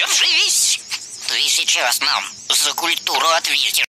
Держись! Ты ну сейчас нам за культуру ответишь.